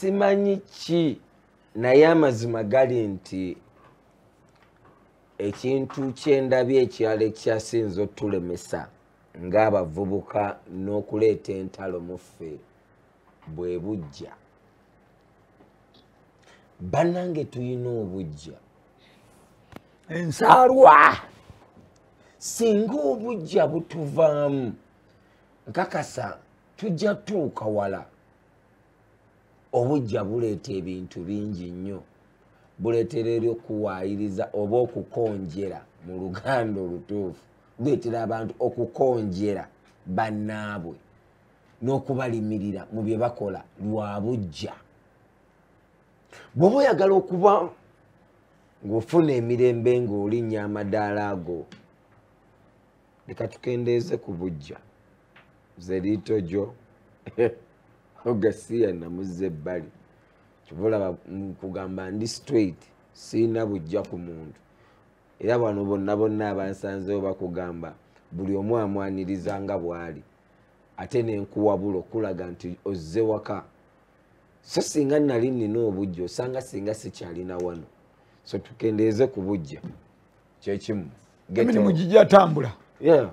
simanyi ki naye amazima gali nti ekintu kyendabye ekirala ekyasinza otulemesa ng'abavubuka n'okuleeta entalo mu ffe bwe bujja. Bannange tulina obujja. Ensaalwa! Singa obujja butuvaamu nkakasa tujja tuuka wala obujja buleeta ebintu bingi nnyo. Buleetera eri okuwaayiriza oba okukonjera mu luganda olutuufu. Buleetera abantu okukonjera bannaabwe n'okubalimirira mu bye bakola lwa bujja. Bw'oba oyagala okuba ng'ofuna emirembe ng'olinnya amadaala ago leka tukendeeze ku bujja. Ze liito gyo ogasiya namuzza ebbali. Kibulaba kugamba ndi straight siina bujja ku muntu. Era bano bonna bonna abansanzewo bakugamba buli omu amwaniriza nga bw'ali. Ate nenkuwabula okulaga nti ozze waka. So singa nali nina obujja osanga singa sikyalina wano. So tukendeeze ku bujja. Kyekimu emirimu gijatambula yeah